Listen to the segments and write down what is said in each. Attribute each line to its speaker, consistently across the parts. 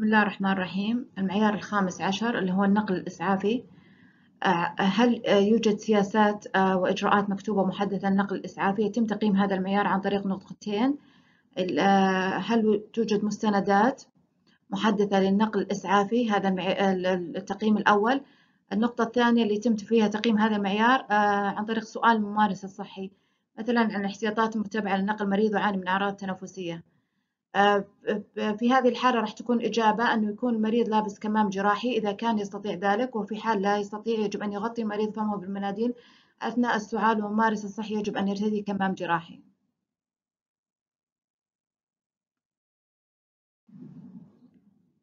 Speaker 1: بسم الله الرحمن الرحيم. المعيار الخامس عشر اللي هو النقل الإسعافي. آه، هل يوجد سياسات آه، وإجراءات مكتوبة محددة للنقل الإسعافي؟ يتم تقييم هذا المعيار عن طريق نقطتين. آه، هل توجد مستندات محددة للنقل الإسعافي؟ هذا التقييم الأول. النقطة الثانية اللي يتم فيها تقييم هذا المعيار عن طريق سؤال الممارس الصحي. مثلا عن الاحتياطات المتبعة لنقل مريض يعاني من أعراض تنفسية. في هذه الحالة راح تكون إجابة أنه يكون المريض لابس كمام جراحي. إذا كان يستطيع ذلك وفي حال لا يستطيع يجب أن يغطي المريض فمه بالمناديل. أثناء السعال وممارس الصحي يجب أن يرتدي كمام جراحي.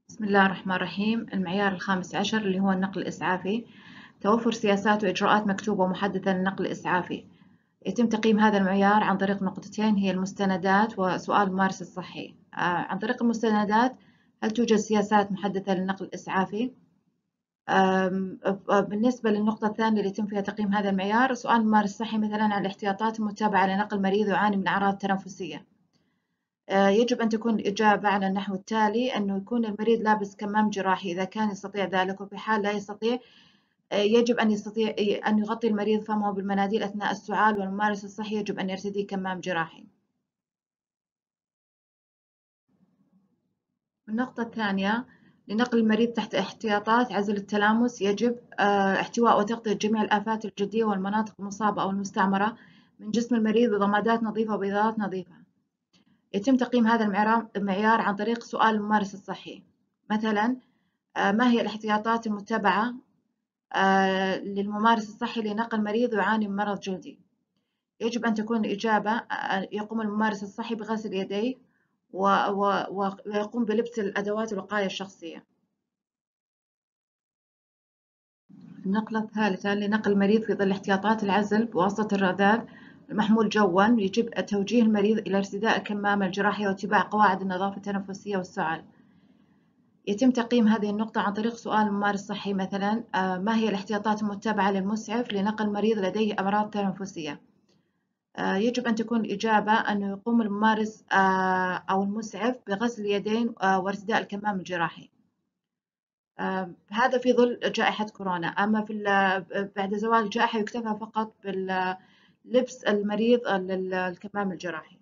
Speaker 1: بسم الله الرحمن الرحيم. المعيار الخامس عشر اللي هو النقل الإسعافي. توفر سياسات وإجراءات مكتوبة ومحددة للنقل الإسعافي. يتم تقييم هذا المعيار عن طريق نقطتين هي المستندات وسؤال الممارس الصحي آه، عن طريق المستندات هل توجد سياسات محددة للنقل الإسعافي؟ بالنسبة للنقطة الثانية اللي يتم فيها تقييم هذا المعيار سؤال الممارس الصحي مثلا عن الاحتياطات المتبعة لنقل مريض يعاني من أعراض تنفسية. آه، يجب أن تكون الإجابة على النحو التالي أنه يكون المريض لابس كمام جراحي. إذا كان يستطيع ذلك وفي حال لا يستطيع يجب أن يستطيع أن يغطي المريض فمه بالمناديل أثناء السعال والممارس الصحي يجب أن يرتدي كمام جراحي. النقطة الثانية لنقل المريض تحت احتياطات عزل التلامس. يجب آه، احتواء وتغطية جميع الآفات الجدية والمناطق المصابة أو المستعمرة من جسم المريض بضمادات نظيفة وبإضاءات نظيفة. يتم تقييم هذا المعيار عن طريق سؤال الممارس الصحي مثلا آه، ما هي الاحتياطات المتبعة؟ للممارس الصحي لنقل مريض يعاني من مرض جلدي. يجب أن تكون الإجابة آه، يقوم الممارس الصحي بغسل يديه ويقوم بلبس الأدوات الوقاية الشخصية. النقلة الثالثة لنقل المريض في ظل احتياطات العزل بواسطة الرذاذ. المحمول جوا يجب توجيه المريض إلى ارتداء الكمامة الجراحية واتباع قواعد النظافة التنفسية والسعال. يتم تقييم هذه النقطة عن طريق سؤال ممارس صحي مثلا آه، ما هي الاحتياطات المتبعة للمسعف لنقل مريض لديه أمراض تنفسية؟ آه، يجب أن تكون الإجابة أنه يقوم الممارس آه، أو المسعف بغسل اليدين وارتداء الكمام الجراحي. هذا في ظل جائحة كورونا. أما في بعد زوال الجائحة يكتفى فقط بلبس المريض الكمام الجراحي.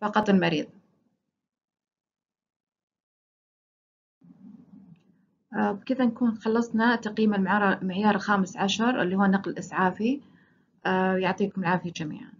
Speaker 1: فقط المريض. بكذا نكون خلصنا تقييم المعيار الخامس عشر اللي هو النقل الإسعافي آه، يعطيكم العافية جميعا.